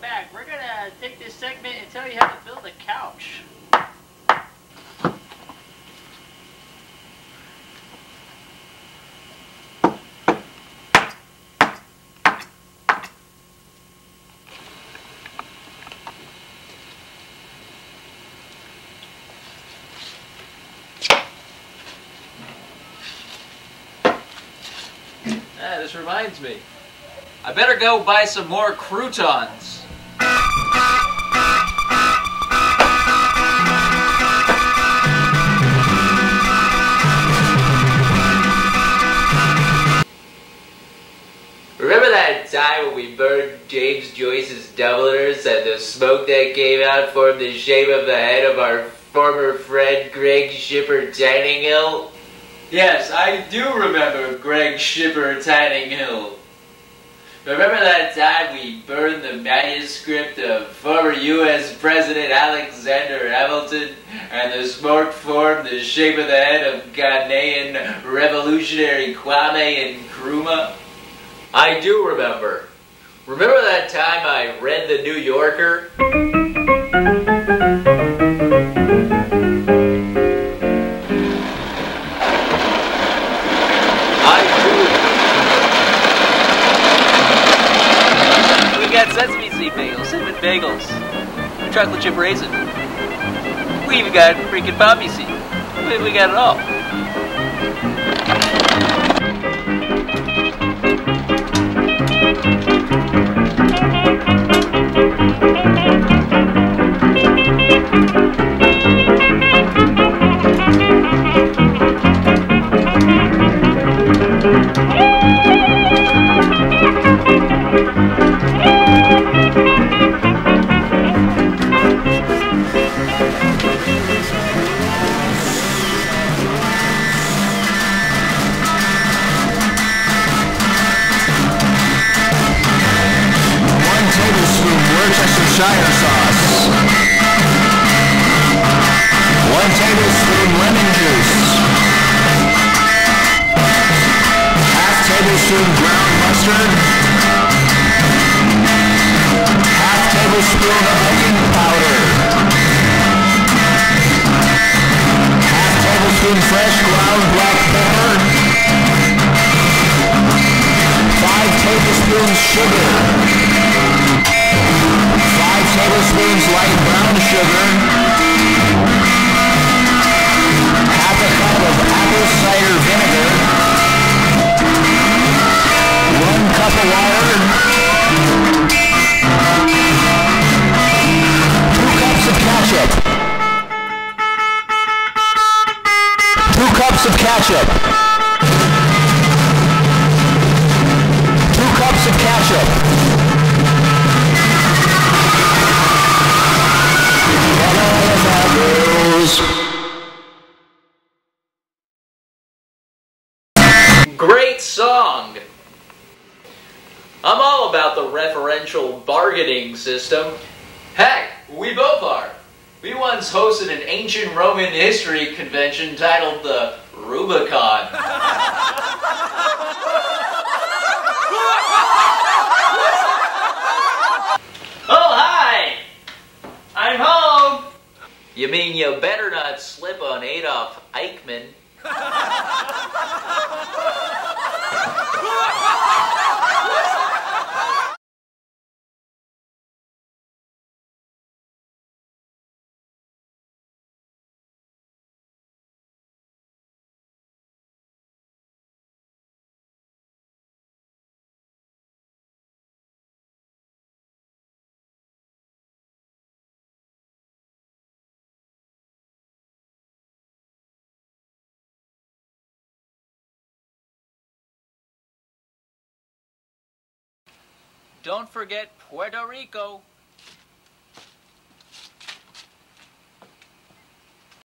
welcome back. We're going to take this segment and tell you how to build a couch. Ah, this reminds me. I better go buy some more croutons. Burned James Joyce's Dubliners and the smoke that came out formed the shape of the head of our former friend Greg Shipper Tanninghill? Yes, I do remember Greg Shipper Tanninghill. Remember that time we burned the manuscript of former U.S. President Alexander Hamilton and the smoke formed the shape of the head of Ghanaian revolutionary Kwame Nkrumah? I do remember. Remember that time I read The New Yorker? I do. We got sesame seed bagels, cinnamon bagels, chocolate chip raisin. We even got freaking poppy seed. We, got it all. Worcestershire sauce. One tablespoon lemon juice. Half tablespoon ground mustard. Half tablespoon of onion powder. Half tablespoon fresh ground black pepper. Five tablespoons sugar. Tablespoons light brown sugar. Half a cup of apple cider vinegar. One cup of water. Two cups of ketchup. Two cups of ketchup. Two cups of ketchup. Great song! I'm all about the referential bargaining system. Heck, we both are. We once hosted an ancient Roman history convention titled the Rubicon. oh, hi! I'm home! You mean you better not slip on Adolf Eichmann? Don't forget Puerto Rico.